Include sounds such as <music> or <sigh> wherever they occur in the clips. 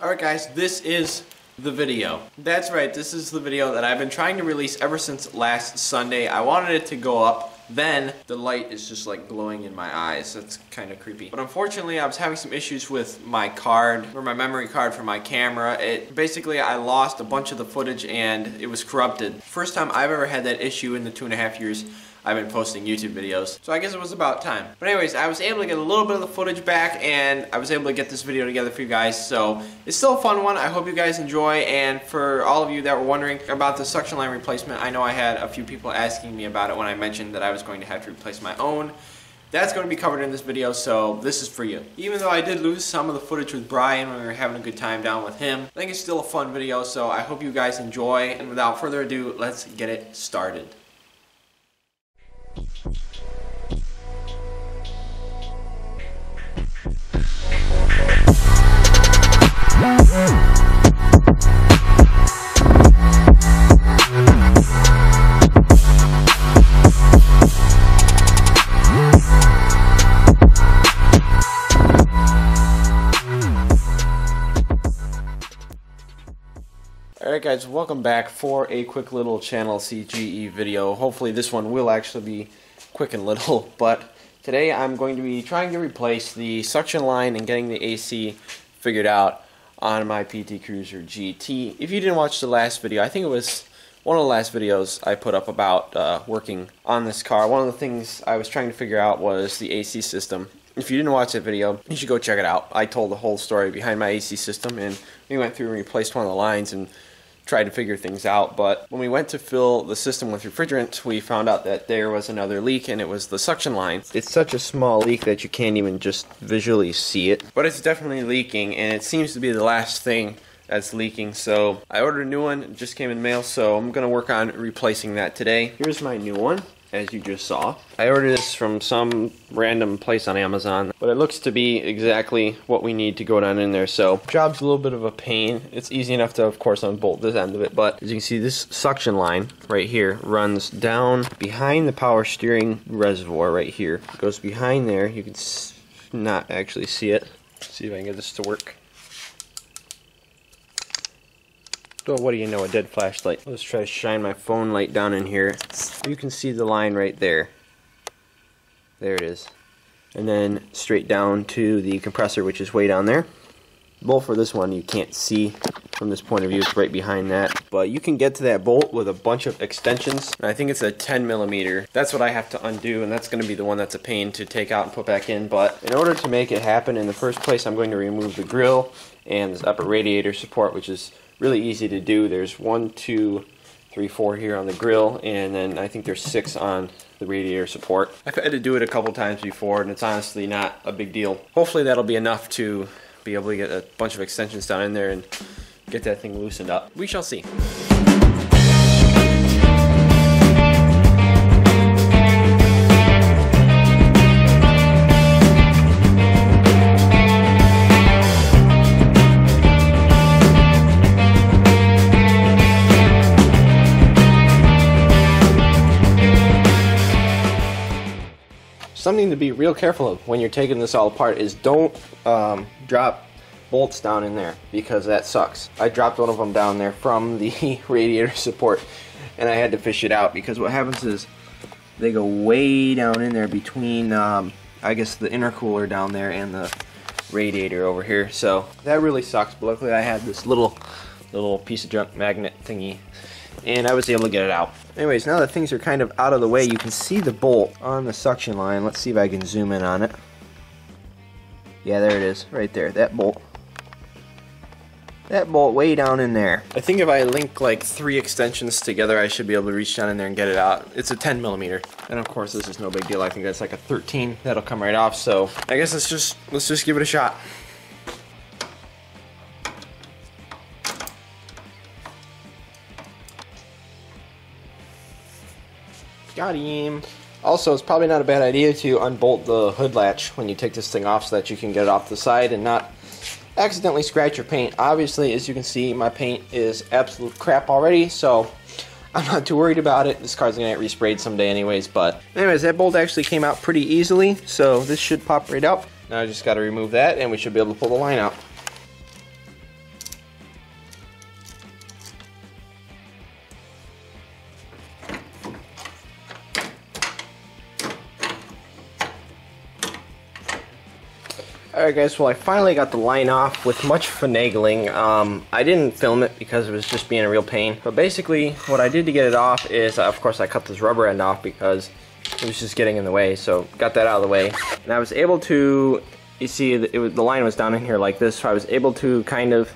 Alright guys, this is the video. That's right, this is the video that I've been trying to release ever since last Sunday. I wanted it to go up, then the light is just like glowing in my eyes. That's kind of creepy. But unfortunately, I was having some issues with my card, or my memory card for my camera. It Basically, I lost a bunch of the footage and it was corrupted. First time I've ever had that issue in the two and a half years I've been posting YouTube videos. So I guess it was about time. But anyways, I was able to get a little bit of the footage back and I was able to get this video together for you guys. So it's still a fun one. I hope you guys enjoy. And for all of you that were wondering about the suction line replacement, I know I had a few people asking me about it when I mentioned that I was going to have to replace my own. That's going to be covered in this video, so this is for you. Even though I did lose some of the footage with Brian when we were having a good time down with him, I think it's still a fun video, so I hope you guys enjoy. And without further ado, let's get it started. Alright guys, welcome back for a quick little channel CGE video. Hopefully this one will actually be quick and little, <laughs> but today I'm going to be trying to replace the suction line and getting the AC figured out on my PT Cruiser GT. If you didn't watch the last video, I think it was one of the last videos I put up about uh, working on this car. One of the things I was trying to figure out was the AC system. If you didn't watch that video, you should go check it out. I told the whole story behind my AC system and we went through and replaced one of the lines and tried to figure things out. But when we went to fill the system with refrigerant, we found out that there was another leak and it was the suction line. It's such a small leak that you can't even just visually see it. But it's definitely leaking and it seems to be the last thing that's leaking. So I ordered a new one, it just came in mail, so I'm gonna work on replacing that today. Here's my new one as you just saw. I ordered this from some random place on Amazon, but it looks to be exactly what we need to go down in there. So, job's a little bit of a pain. It's easy enough to, of course, unbolt this end of it, but as you can see, this suction line right here runs down behind the power steering reservoir right here. It goes behind there. You can not actually see it. Let's see if I can get this to work. Well, what do you know, a dead flashlight. Let's try to shine my phone light down in here. You can see the line right there. There it is. And then straight down to the compressor, which is way down there. Bolt for this one you can't see from this point of view, it's right behind that. But you can get to that bolt with a bunch of extensions. I think it's a 10 millimeter. That's what I have to undo, and that's going to be the one that's a pain to take out and put back in. But in order to make it happen, in the first place, I'm going to remove the grill and this upper radiator support, which is really easy to do. There's one, two, three, four here on the grill, and then I think there's six on the radiator support. I've had to do it a couple times before, and it's honestly not a big deal. Hopefully that'll be enough to be able to get a bunch of extensions down in there and get that thing loosened up. We shall see. Something to be real careful of when you're taking this all apart is don't um, drop bolts down in there because that sucks. I dropped one of them down there from the <laughs> radiator support and I had to fish it out because what happens is they go way down in there between um, I guess the intercooler down there and the radiator over here so that really sucks but luckily I had this little little piece of junk magnet thingy and I was able to get it out. Anyways, now that things are kind of out of the way, you can see the bolt on the suction line. Let's see if I can zoom in on it. Yeah, there it is, right there, that bolt. That bolt way down in there. I think if I link like three extensions together, I should be able to reach down in there and get it out. It's a 10 millimeter. And of course, this is no big deal. I think that's like a 13. That'll come right off. So I guess let's just, let's just give it a shot. Got him. Also, it's probably not a bad idea to unbolt the hood latch when you take this thing off so that you can get it off the side and not accidentally scratch your paint. Obviously, as you can see, my paint is absolute crap already, so I'm not too worried about it. This car's gonna get resprayed someday anyways, but anyways, that bolt actually came out pretty easily, so this should pop right up. Now I just gotta remove that and we should be able to pull the line out. Alright guys, well I finally got the line off with much finagling. Um, I didn't film it because it was just being a real pain. But basically, what I did to get it off is, uh, of course I cut this rubber end off because it was just getting in the way. So got that out of the way. And I was able to, you see it was, the line was down in here like this, so I was able to kind of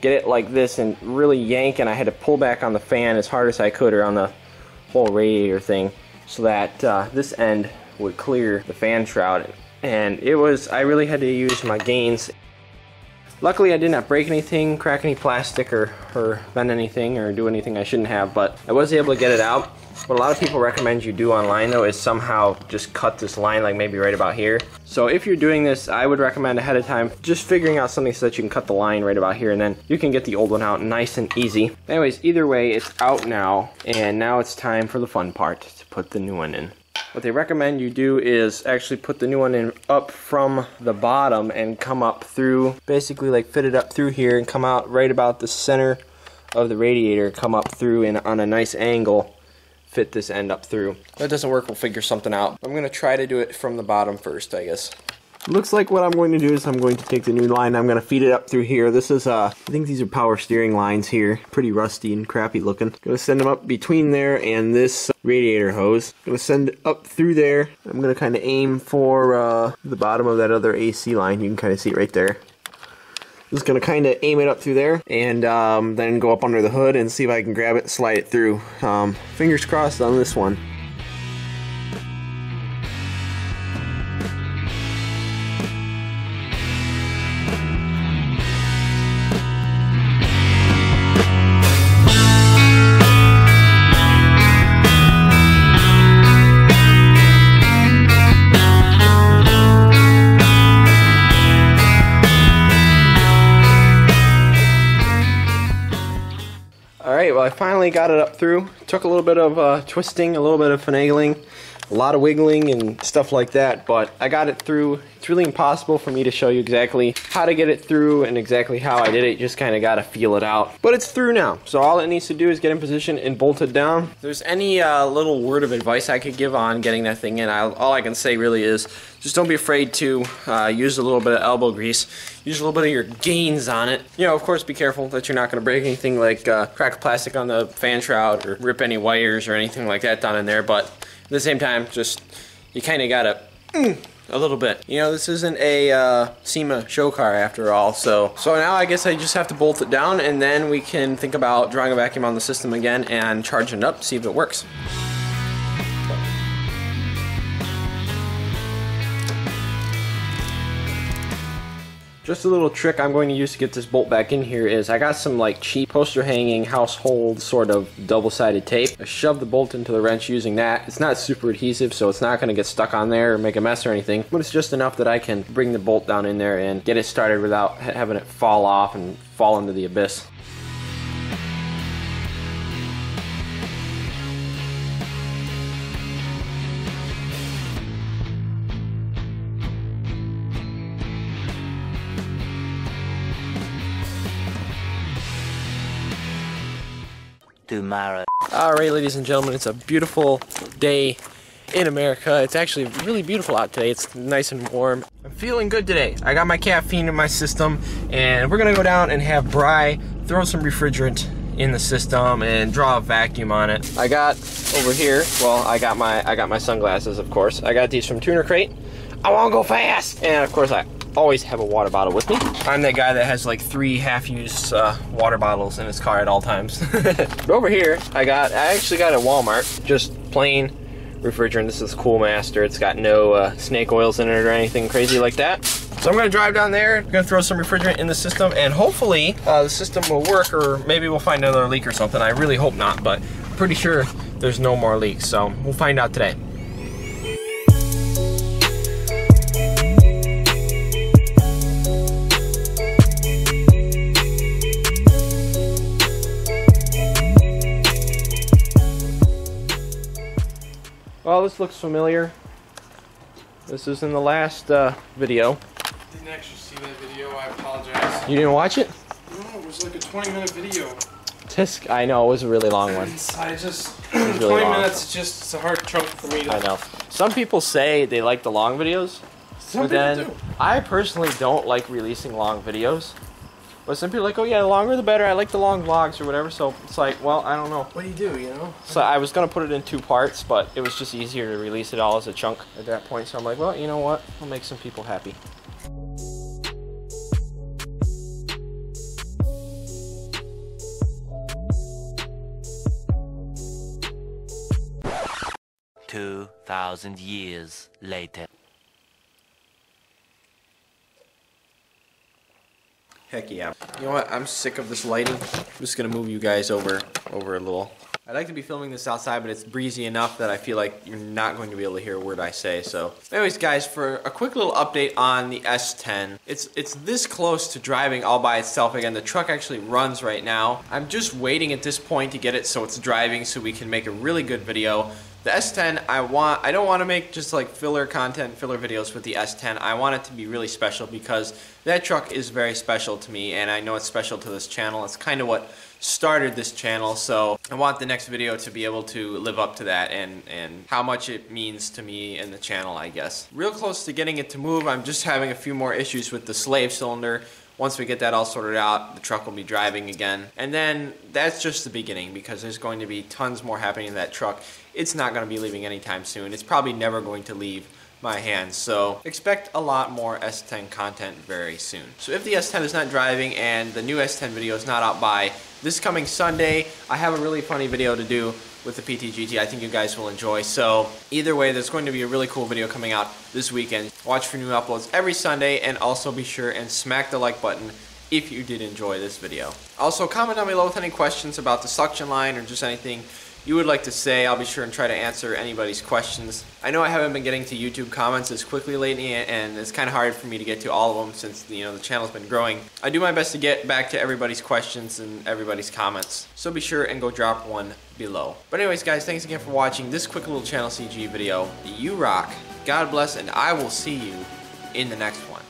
get it like this and really yank and I had to pull back on the fan as hard as I could or on the whole radiator thing so that uh, this end would clear the fan shroud and it was I really had to use my gains luckily I did not break anything crack any plastic or, or bend anything or do anything I shouldn't have but I was able to get it out what a lot of people recommend you do online though is somehow just cut this line like maybe right about here. So if you're doing this, I would recommend ahead of time just figuring out something so that you can cut the line right about here and then you can get the old one out nice and easy. Anyways, either way, it's out now and now it's time for the fun part to put the new one in. What they recommend you do is actually put the new one in up from the bottom and come up through, basically like fit it up through here and come out right about the center of the radiator, come up through and on a nice angle fit this end up through. If that doesn't work, we'll figure something out. I'm gonna try to do it from the bottom first, I guess. Looks like what I'm going to do is I'm going to take the new line, I'm going to feed it up through here. This is, uh, I think these are power steering lines here. Pretty rusty and crappy looking. Going to send them up between there and this radiator hose. Going to send it up through there. I'm going to kind of aim for uh, the bottom of that other AC line. You can kind of see it right there. Just gonna kind of aim it up through there and um, then go up under the hood and see if I can grab it slide it through. Um, fingers crossed on this one. I finally got it up through. Took a little bit of uh, twisting, a little bit of finagling, a lot of wiggling and stuff like that, but I got it through. It's really impossible for me to show you exactly how to get it through and exactly how I did it. Just kind of got to feel it out. But it's through now, so all it needs to do is get in position and bolt it down. If there's any uh, little word of advice I could give on getting that thing in, I'll, all I can say really is just don't be afraid to uh, use a little bit of elbow grease. Use a little bit of your gains on it. You know, of course, be careful that you're not going to break anything like uh, crack plastic on the fan shroud or rip any wires or anything like that down in there, but at the same time, just you kind of gotta mm, a little bit. You know, this isn't a uh, SEMA show car after all, so so now I guess I just have to bolt it down, and then we can think about drawing a vacuum on the system again and charging it up, see if it works. Just a little trick I'm going to use to get this bolt back in here is I got some like cheap poster hanging household sort of double-sided tape. I shoved the bolt into the wrench using that. It's not super adhesive so it's not going to get stuck on there or make a mess or anything but it's just enough that I can bring the bolt down in there and get it started without having it fall off and fall into the abyss. Tomorrow. Alright, ladies and gentlemen, it's a beautiful day in America. It's actually really beautiful out today. It's nice and warm. I'm feeling good today. I got my caffeine in my system, and we're gonna go down and have Bry throw some refrigerant in the system and draw a vacuum on it. I got over here, well, I got my I got my sunglasses, of course. I got these from Tuner Crate. I wanna go fast! And of course I always have a water bottle with me. I'm that guy that has like three half-used uh, water bottles in his car at all times. <laughs> but over here, I got, I actually got a Walmart, just plain refrigerant. This is Cool Master. It's got no uh, snake oils in it or anything crazy like that. So I'm gonna drive down there, I'm gonna throw some refrigerant in the system, and hopefully uh, the system will work, or maybe we'll find another leak or something. I really hope not, but I'm pretty sure there's no more leaks, so we'll find out today. Well, this looks familiar. This is in the last uh, video. Didn't actually see that video. I apologize. You didn't watch it? No, it was like a 20 minute video. Tisk, I know, it was a really long one. I just was 20 really long. minutes. Just it's a hard chunk for me to. I know. Some people say they like the long videos. Some but people then do. I personally don't like releasing long videos. But some people are like, oh yeah, the longer the better. I like the long vlogs or whatever. So it's like, well, I don't know. What do you do, you know? So I was gonna put it in two parts, but it was just easier to release it all as a chunk at that point. So I'm like, well, you know what? I'll make some people happy. Two thousand years later. Heck yeah. You know what? I'm sick of this lighting. I'm just gonna move you guys over over a little. I'd like to be filming this outside, but it's breezy enough that I feel like you're not going to be able to hear a word I say. So, anyways, guys, for a quick little update on the S10, it's it's this close to driving all by itself again. The truck actually runs right now. I'm just waiting at this point to get it so it's driving, so we can make a really good video. The S10, I want, I don't want to make just like filler content, filler videos with the S10. I want it to be really special because that truck is very special to me and I know it's special to this channel. It's kind of what started this channel, so I want the next video to be able to live up to that and, and how much it means to me and the channel, I guess. Real close to getting it to move, I'm just having a few more issues with the slave cylinder. Once we get that all sorted out, the truck will be driving again. And then that's just the beginning because there's going to be tons more happening in that truck. It's not going to be leaving anytime soon. It's probably never going to leave my hands. So expect a lot more S10 content very soon. So if the S10 is not driving and the new S10 video is not out by this coming Sunday, I have a really funny video to do with the PTGT I think you guys will enjoy. So either way, there's going to be a really cool video coming out this weekend. Watch for new uploads every Sunday and also be sure and smack the like button if you did enjoy this video. Also, comment down below with any questions about the suction line or just anything you would like to say. I'll be sure and try to answer anybody's questions. I know I haven't been getting to YouTube comments as quickly lately and it's kind of hard for me to get to all of them since you know the channel's been growing. I do my best to get back to everybody's questions and everybody's comments. So be sure and go drop one below. But anyways guys, thanks again for watching this quick little channel CG video. You rock. God bless and I will see you in the next one.